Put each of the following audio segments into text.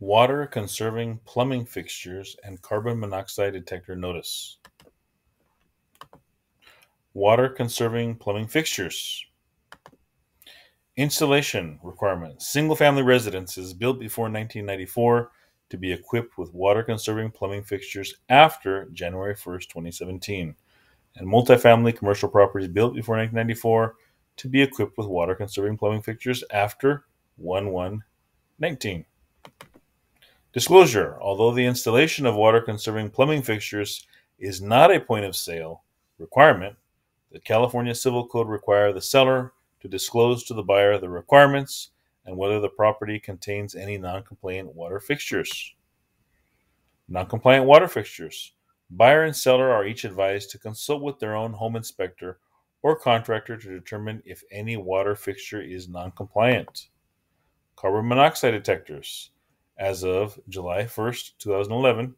Water conserving plumbing fixtures and carbon monoxide detector notice. Water conserving plumbing fixtures. Installation requirements. Single family residences built before 1994 to be equipped with water conserving plumbing fixtures after January 1st, 2017. And multifamily commercial properties built before 1994 to be equipped with water conserving plumbing fixtures after 1 1 19. Disclosure Although the installation of water conserving plumbing fixtures is not a point of sale requirement, the California Civil Code require the seller to disclose to the buyer the requirements and whether the property contains any non-compliant water fixtures. Non-compliant water fixtures. Buyer and seller are each advised to consult with their own home inspector or contractor to determine if any water fixture is non-compliant. Carbon monoxide detectors. As of July 1st, 2011,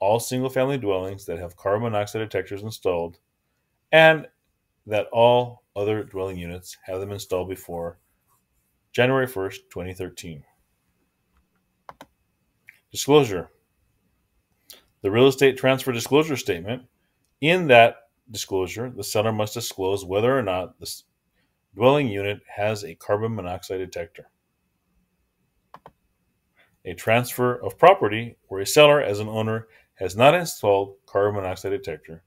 all single family dwellings that have carbon monoxide detectors installed and that all other dwelling units have them installed before January 1st, 2013. Disclosure The real estate transfer disclosure statement. In that disclosure, the seller must disclose whether or not the dwelling unit has a carbon monoxide detector a transfer of property where a seller as an owner has not installed carbon monoxide detector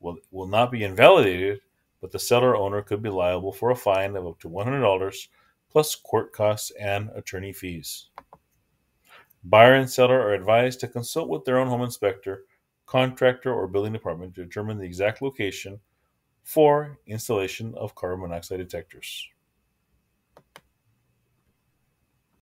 will, will not be invalidated, but the seller owner could be liable for a fine of up to $100 plus court costs and attorney fees. Buyer and seller are advised to consult with their own home inspector, contractor, or building department to determine the exact location for installation of carbon monoxide detectors.